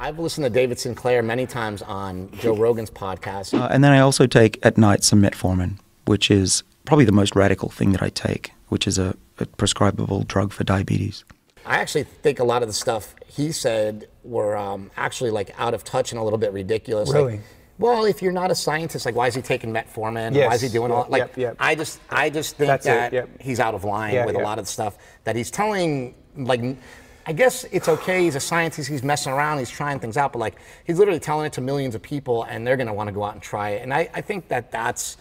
I've listened to David Sinclair many times on Joe Rogan's podcast. Uh, and then I also take at night some metformin, which is probably the most radical thing that I take, which is a, a prescribable drug for diabetes. I actually think a lot of the stuff he said were um, actually like out of touch and a little bit ridiculous. Like, Really? well, if you're not a scientist, like why is he taking metformin? Yes. Why is he doing all Yep, like? yep, yep. I just, I just think That's it, that yep. he's out of line Yeah, with a lot of the stuff that he's telling. Like, I guess it's okay. He's a scientist. He's messing around. He's trying things out. But like, he's literally telling it to millions of people, and they're gonna want to go out and try it. And I, I think that that's.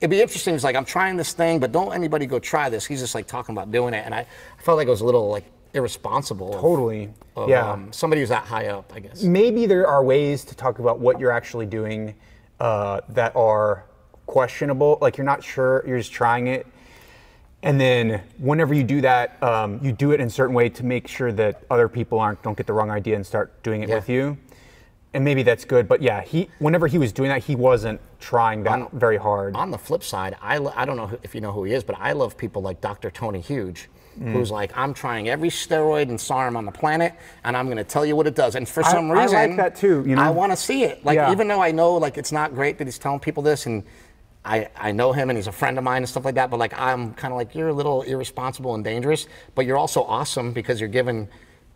It'd be interesting. He's like, I'm trying this thing, but don't anybody go try this. He's just like talking about doing it, and I, I felt like it was a little like irresponsible. Totally. of, yeah. um, somebody who's that high up, I guess. maybe there are ways to talk about what you're actually doing uh, that are questionable. Like you're not sure, you're just trying it. And then whenever you do that, um, you do it in a certain way to make sure that other people aren't don't get the wrong idea and start doing it Yeah. with you. And maybe that's good. But yeah, he whenever he was doing that, he wasn't trying that On- very hard. On the flip side, I, I don't know who- if you know who he is, but I love people like Dr. Tony Huge, Mm. who's like, I'm trying every steroid and SARM on the planet, and I'm going to tell you what it does. And for I- some I like reason, that too, you know? I want to see it. Like, Yeah. even though I know like it's not great that he's telling people this, and I, I know him and he's a friend of mine and stuff like that, but like I'm kind of like you're a little irresponsible and dangerous, but you're also awesome because you're giving.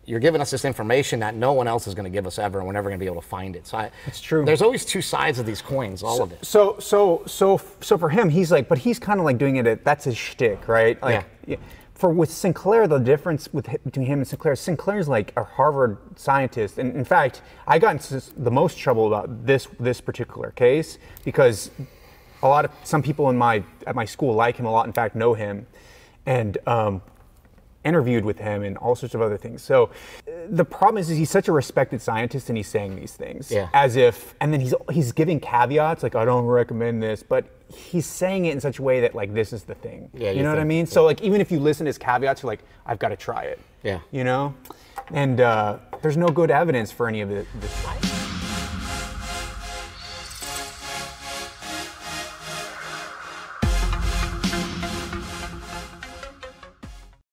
You're giving us this information that no one else is going to give us ever, and we're never going to be able to find it. So I, It's true. There's always two sides of these coins, all of it. So so so so for him, he's like, but he's kind of like doing it. At, that's his shtick, right? Like, yeah. For with Sinclair, the difference with between him and Sinclair, Sinclair's like a Harvard scientist, and in fact, I got into the most trouble about this this particular case because a lot of some people in my at my school like him a lot. In fact, know him, and um, interviewed with him and all sorts of other things. So uh, the problem is, is he's such a respected scientist and he's saying these things Yeah. as if, and then he's he's giving caveats like I don't recommend this, but he's saying it in such a way that like this is the thing. Yeah, you you know what I think- mean. So like even if you listen to his caveats, you're like I've got to try it. Yeah. You know, and uh, there's no good evidence for any of it. This.